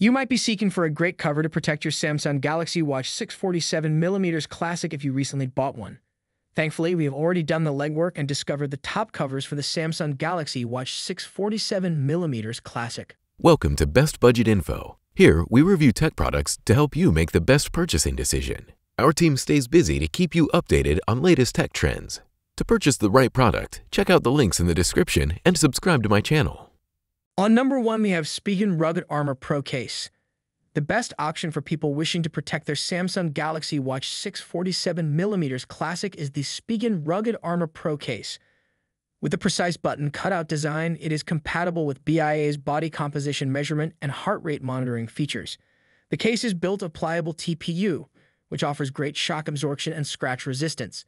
You might be seeking for a great cover to protect your Samsung Galaxy Watch 647mm Classic if you recently bought one. Thankfully, we have already done the legwork and discovered the top covers for the Samsung Galaxy Watch 647mm Classic. Welcome to Best Budget Info. Here, we review tech products to help you make the best purchasing decision. Our team stays busy to keep you updated on latest tech trends. To purchase the right product, check out the links in the description and subscribe to my channel. On number one, we have Spigen Rugged Armor Pro Case. The best option for people wishing to protect their Samsung Galaxy Watch 647mm Classic is the Spigen Rugged Armor Pro Case. With a precise button cutout design, it is compatible with BIA's body composition measurement and heart rate monitoring features. The case is built of pliable TPU, which offers great shock absorption and scratch resistance.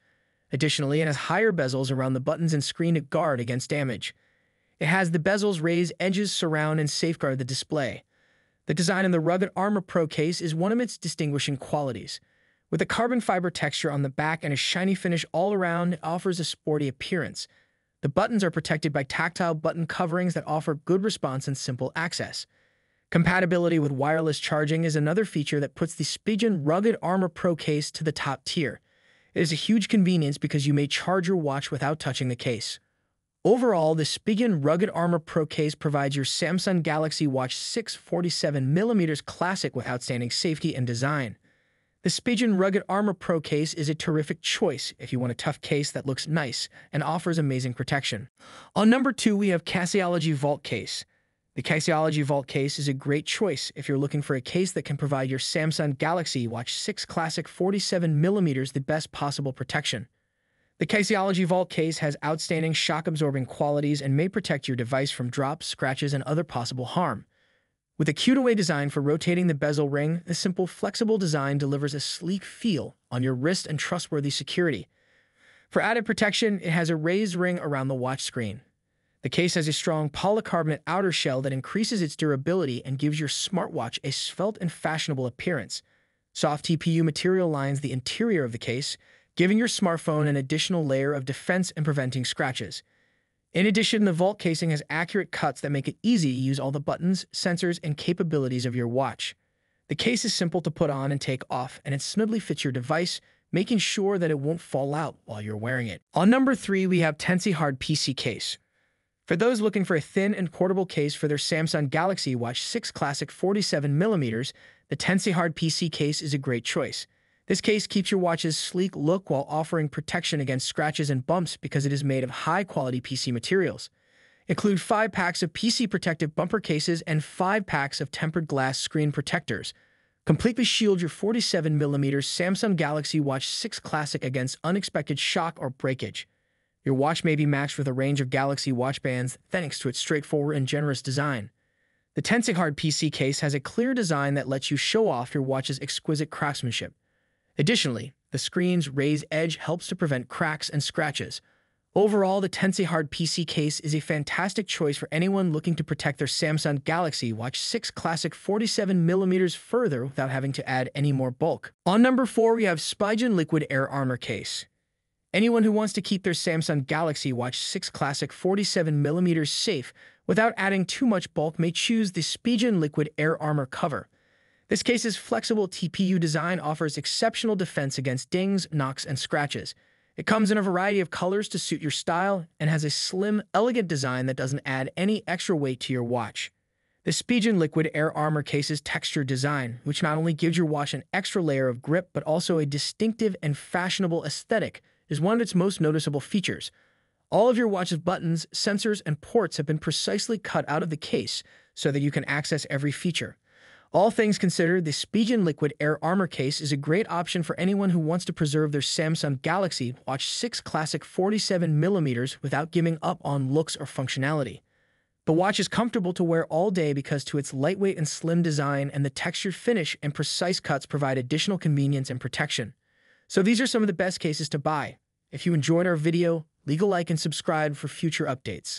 Additionally, it has higher bezels around the buttons and screen to guard against damage. It has the bezel's raised edges surround and safeguard the display. The design in the Rugged Armor Pro case is one of its distinguishing qualities. With a carbon fiber texture on the back and a shiny finish all around, it offers a sporty appearance. The buttons are protected by tactile button coverings that offer good response and simple access. Compatibility with wireless charging is another feature that puts the Spigen Rugged Armor Pro case to the top tier. It is a huge convenience because you may charge your watch without touching the case. Overall, the Spigen Rugged Armor Pro case provides your Samsung Galaxy Watch 6 47mm Classic with outstanding safety and design. The Spigen Rugged Armor Pro case is a terrific choice if you want a tough case that looks nice and offers amazing protection. On number two, we have Caseology Vault Case. The Caseology Vault case is a great choice if you're looking for a case that can provide your Samsung Galaxy Watch 6 Classic 47mm the best possible protection. The Caseology Vault case has outstanding shock-absorbing qualities and may protect your device from drops, scratches, and other possible harm. With a cutaway design for rotating the bezel ring, a simple, flexible design delivers a sleek feel on your wrist and trustworthy security. For added protection, it has a raised ring around the watch screen. The case has a strong polycarbonate outer shell that increases its durability and gives your smartwatch a svelte and fashionable appearance. Soft TPU material lines the interior of the case, giving your smartphone an additional layer of defense and preventing scratches. In addition, the Vault casing has accurate cuts that make it easy to use all the buttons, sensors, and capabilities of your watch. The case is simple to put on and take off, and it snugly fits your device, making sure that it won't fall out while you're wearing it. On number three, we have Tensea Hard PC Case. For those looking for a thin and portable case for their Samsung Galaxy Watch 6 Classic 47mm, the Tensea Hard PC case is a great choice. This case keeps your watch's sleek look while offering protection against scratches and bumps because it is made of high-quality PC materials. Include 5 packs of PC protective bumper cases and 5 packs of tempered glass screen protectors. Completely shield your 47mm Samsung Galaxy Watch 6 Classic against unexpected shock or breakage. Your watch may be matched with a range of Galaxy watch bands thanks to its straightforward and generous design. The Tensea Hard PC case has a clear design that lets you show off your watch's exquisite craftsmanship. Additionally, the screen's raised edge helps to prevent cracks and scratches. Overall, the Tensea Hard PC case is a fantastic choice for anyone looking to protect their Samsung Galaxy Watch 6 Classic 47mm further without having to add any more bulk. On number 4, we have Spigen Liquid Air Armor Case. Anyone who wants to keep their Samsung Galaxy Watch 6 Classic 47mm safe without adding too much bulk may choose the Spigen Liquid Air Armor cover. This case's flexible TPU design offers exceptional defense against dings, knocks, and scratches. It comes in a variety of colors to suit your style and has a slim, elegant design that doesn't add any extra weight to your watch. The Spigen Liquid Air Armor case's textured design, which not only gives your watch an extra layer of grip but also a distinctive and fashionable aesthetic, is one of its most noticeable features. All of your watch's buttons, sensors, and ports have been precisely cut out of the case so that you can access every feature. All things considered, the Spigen Liquid Air Armor case is a great option for anyone who wants to preserve their Samsung Galaxy Watch 6 Classic 47mm without giving up on looks or functionality. The watch is comfortable to wear all day because to its lightweight and slim design and the textured finish and precise cuts provide additional convenience and protection. So these are some of the best cases to buy. If you enjoyed our video, leave a like and subscribe for future updates.